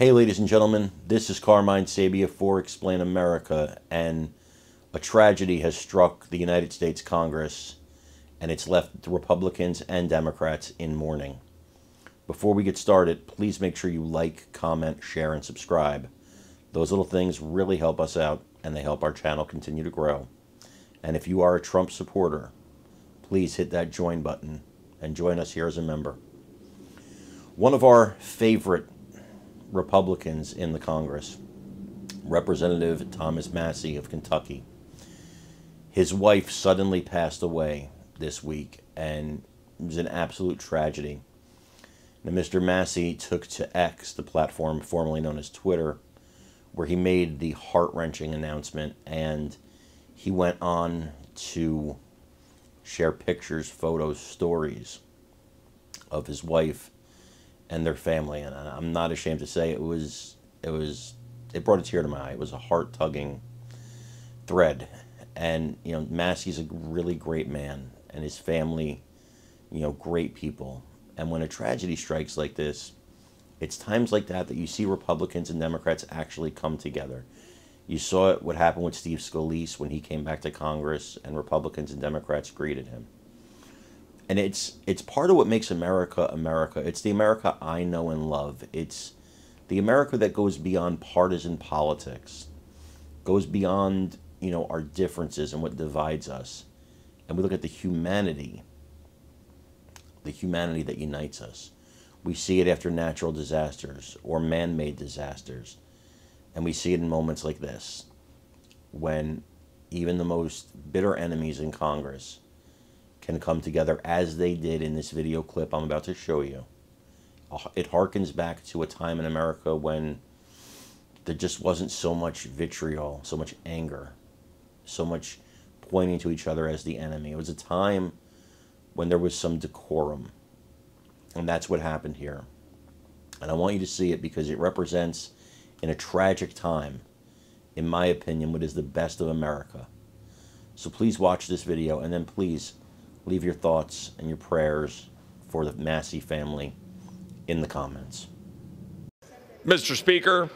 Hey, ladies and gentlemen, this is Carmine Sabia for Explain America, and a tragedy has struck the United States Congress, and it's left the Republicans and Democrats in mourning. Before we get started, please make sure you like, comment, share, and subscribe. Those little things really help us out, and they help our channel continue to grow. And if you are a Trump supporter, please hit that join button and join us here as a member. One of our favorite Republicans in the Congress, Representative Thomas Massie of Kentucky. His wife suddenly passed away this week, and it was an absolute tragedy. Now, Mr. Massie took to X, the platform formerly known as Twitter, where he made the heart wrenching announcement, and he went on to share pictures, photos, stories of his wife and their family. And I'm not ashamed to say it was it was it brought a tear to my eye. It was a heart tugging thread. And you know, Massie's a really great man, and his family, you know, great people. And when a tragedy strikes like this, it's times like that that you see Republicans and Democrats actually come together. You saw it what happened with Steve Scalise when he came back to Congress, and Republicans and Democrats greeted him and it's it's part of what makes America America. It's the America I know and love. It's the America that goes beyond partisan politics, goes beyond you know our differences and what divides us, and we look at the humanity. The humanity that unites us. We see it after natural disasters or man-made disasters, and we see it in moments like this, when even the most bitter enemies in Congress can come together as they did in this video clip I'm about to show you. Uh, it harkens back to a time in America when there just wasn't so much vitriol, so much anger, so much pointing to each other as the enemy. It was a time when there was some decorum. And that's what happened here. And I want you to see it because it represents, in a tragic time, in my opinion, what is the best of America. So please watch this video and then please leave your thoughts and your prayers for the Massie family in the comments. Mr. Speaker,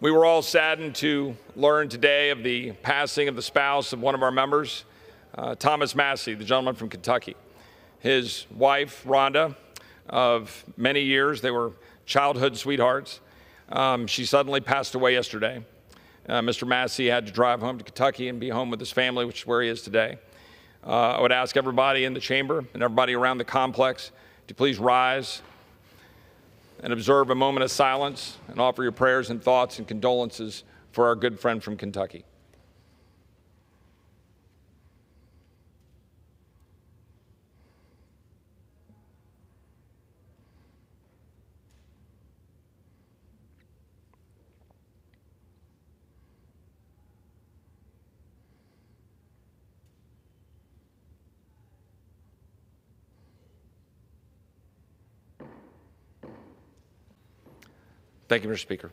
we were all saddened to learn today of the passing of the spouse of one of our members, uh, Thomas Massie, the gentleman from Kentucky. His wife, Rhonda, of many years, they were childhood sweethearts. Um, she suddenly passed away yesterday. Uh, Mr. Massie had to drive home to Kentucky and be home with his family, which is where he is today. Uh, I would ask everybody in the chamber and everybody around the complex to please rise and observe a moment of silence and offer your prayers and thoughts and condolences for our good friend from Kentucky. Thank you, Mr. Speaker.